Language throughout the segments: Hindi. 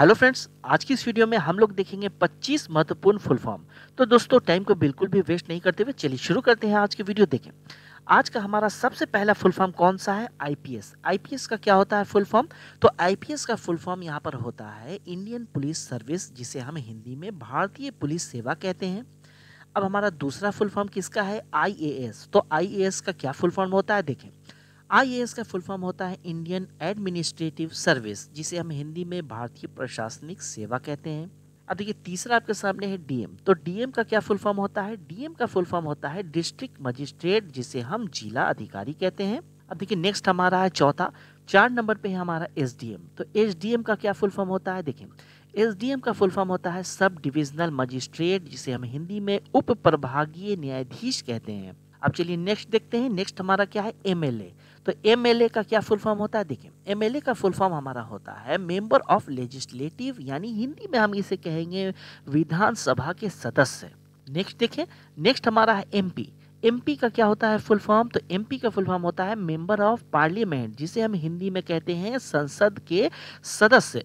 हेलो फ्रेंड्स, आज की इस वीडियो में हम लोग देखेंगे 25 महत्वपूर्ण फुल फॉर्म। तो दोस्तों, टाइम को बिल्कुल भी वेस्ट नहीं करते हुए चलिए शुरू करते हैं आज की वीडियो देखें। आज का हमारा सबसे पहला फुल फॉर्म कौन सा है? आईपीएस आईपीएस का क्या होता है फुल फॉर्म? तो आईपीएस का फुल फॉर्म यहाँ पर होता है इंडियन पुलिस सर्विस, जिसे हम हिंदी में भारतीय पुलिस सेवा कहते हैं। अब हमारा दूसरा फुल फॉर्म किसका है? आईएएस तो आईएएस का क्या फुल फॉर्म होता है? देखें। आईएएस का फुल फॉर्म होता है इंडियन एडमिनिस्ट्रेटिव सर्विस जिसे हम हिंदी में भारतीय प्रशासनिक सेवा कहते हैं। अब देखिए, तीसरा आपके सामने है डीएम तो डीएम का क्या फुल फॉर्म होता है? डीएम का फुल फॉर्म होता है डिस्ट्रिक्ट मजिस्ट्रेट जिसे हम जिला अधिकारी कहते हैं। अब देखिए नेक्स्ट हमारा है चौथा। चार नंबर पे है हमारा SDM तो SDM का क्या फुल फॉर्म होता है? देखिए एस का फुल फॉर्म होता है सब डिविजनल मजिस्ट्रेट जिसे हम हिंदी में उप प्रभागीय न्यायाधीश कहते हैं। अब चलिए नेक्स्ट देखते हैं नेक्स्ट हमारा क्या है? एमएलए तो एमएलए का क्या फुल फॉर्म होता है? देखिए एमएलए का फुल फॉर्म हमारा होता है मेंबर ऑफ़ लेजिस्लेटिव यानी हिंदी में हम इसे कहेंगे विधानसभा के सदस्य। नेक्स्ट देखें नेक्स्ट हमारा है एमपी एमपी का क्या होता है फुल फॉर्म तो एमपी का फुल फॉर्म होता है मेंबर ऑफ़ पार्लियामेंट जिसे हम हिंदी में कहते हैं संसद के सदस्य।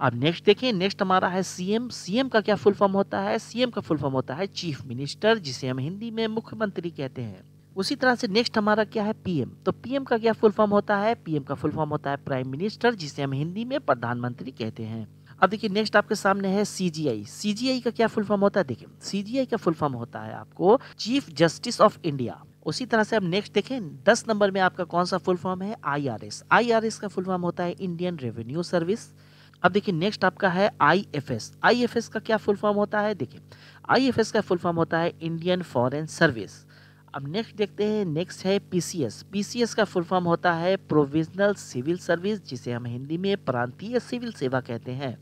अब नेक्स्ट देखें नेक्स्ट हमारा है सीएम सीएम का क्या फुल फॉर्म होता है? सीएम का फुल फॉर्म होता है चीफ मिनिस्टर जिसे हम हिंदी में मुख्यमंत्री कहते हैं। उसी तरह से नेक्स्ट हमारा क्या है? पीएम तो पीएम का क्या फुल फॉर्म होता है? पीएम का फुल फॉर्म होता है प्राइम मिनिस्टर जिसे हम हिंदी में प्रधानमंत्री कहते हैं। अब देखिए नेक्स्ट आपके सामने है सीजीआई सीजीआई का क्या फुल फॉर्म होता है? देखिए सीजीआई का फुल फॉर्म होता है आपको चीफ जस्टिस ऑफ़ इंडिया उसी तरह से अब नेक्स्ट देखें, दस नंबर में आपका कौन सा फुल फॉर्म है? I R S I R S का फुल फॉर्म होता है इंडियन रेवेन्यू सर्विस अब देखिए नेक्स्ट आपका है I F S I F S का क्या फुल फॉर्म होता है? देखिए आई एफ़ एस का फुल फॉर्म होता है इंडियन फॉरेन सर्विस अब नेक्स्ट देखते हैं नेक्स्ट है पीसीएस पीसीएस का फुल फॉर्म होता है प्रोविजनल सिविल सर्विस जिसे हम हिंदी में प्रांतीय सिविल सेवा कहते हैं।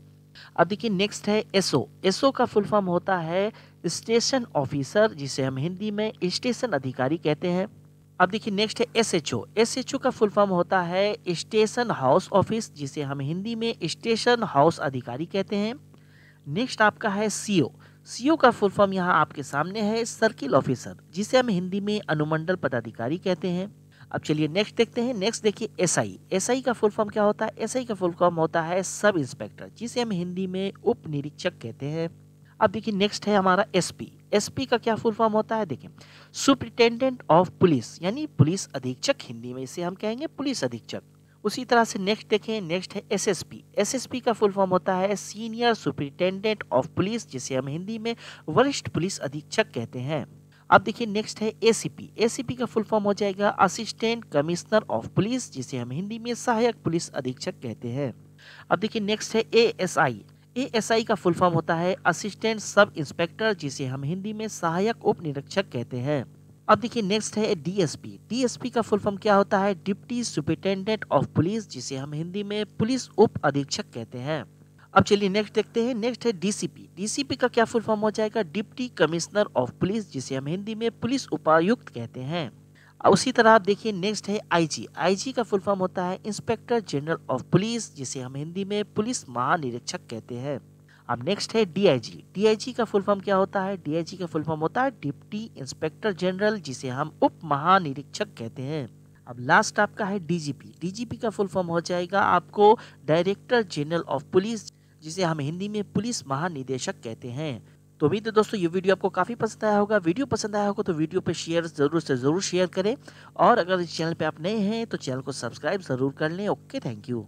अब देखिए नेक्स्ट है एसओ एसओ का फुल फॉर्म होता है स्टेशन ऑफिसर जिसे हम हिंदी में स्टेशन अधिकारी कहते हैं। अब देखिए नेक्स्ट है S H O S H O का फुल फॉर्म होता है स्टेशन हाउस ऑफ़िस जिसे हम हिंदी में स्टेशन हाउस अधिकारी कहते हैं। नेक्स्ट आपका है सीओ सीओ का फुल फॉर्म यहाँ आपके सामने है सर्किल ऑफिसर जिसे हम हिंदी में अनुमंडल पदाधिकारी कहते हैं। अब चलिए नेक्स्ट देखते हैं। नेक्स्ट देखिए एसआई एसआई का फुल फॉर्म क्या होता है? एसआई का फुल फॉर्म होता है सब इंस्पेक्टर जिसे हम हिंदी में उप निरीक्षक कहते हैं। अब देखिए नेक्स्ट है हमारा एसपी एसपी का क्या फुल फॉर्म होता है? देखिए सुप्रिटेंडेंट ऑफ़ पुलिस यानी पुलिस अधीक्षक, हिंदी में इसे हम कहेंगे पुलिस अधीक्षक। उसी तरह से नेक्स्ट देखें नेक्स्ट है एसएसपी एसएसपी का फुल फॉर्म होता है सीनियर सुप्रिटेंडेंट ऑफ़ पुलिस जिसे हम हिंदी में वरिष्ठ पुलिस अधीक्षक कहते हैं। अब देखिए नेक्स्ट है एसीपी एसीपी का फुल फॉर्म हो जाएगा असिस्टेंट कमिश्नर ऑफ़ पुलिस जिसे हम हिंदी में सहायक पुलिस अधीक्षक कहते हैं। अब देखिए नेक्स्ट है एएसआई एएसआई का फुल फॉर्म होता है असिस्टेंट सब इंस्पेक्टर जिसे हम हिंदी में सहायक उप निरीक्षक कहते हैं। अब देखिए नेक्स्ट है डीएसपी डीएसपी का फुल फॉर्म क्या होता है? डिप्टी सुपरिटेंडेंट ऑफ़ पुलिस जिसे हम हिंदी में पुलिस उप अधीक्षक कहते हैं। अब चलिए नेक्स्ट देखते हैं। नेक्स्ट है डीसीपी डीसीपी का क्या फुल फॉर्म हो जाएगा? डिप्टी कमिश्नर ऑफ़ पुलिस जिसे हम हिंदी में पुलिस उपायुक्त कहते हैं। उसी तरह आप देखिए नेक्स्ट है आईजी आईजी का फुल फॉर्म होता है इंस्पेक्टर जनरल ऑफ़ पुलिस जिसे हम हिंदी में पुलिस महानिरीक्षक कहते हैं। अब नेक्स्ट है डीआईजी डीआईजी का फुल फॉर्म क्या होता है? डीआईजी का फुल फॉर्म होता है डिप्टी इंस्पेक्टर जनरल जिसे हम उप महानिरीक्षक कहते हैं। अब लास्ट आपका है डीजीपी डीजीपी का फुल फॉर्म हो जाएगा आपको डायरेक्टर जनरल ऑफ़ पुलिस जिसे हम हिंदी में पुलिस महानिदेशक कहते हैं। तो उम्मीद है दोस्तों, ये वीडियो आपको काफ़ी पसंद आया होगा। वीडियो पसंद आया होगा तो वीडियो पे शेयर ज़रूर से ज़रूर शेयर करें। और अगर इस चैनल पे आप नए हैं तो चैनल को सब्सक्राइब ज़रूर कर लें। Okay, thank you.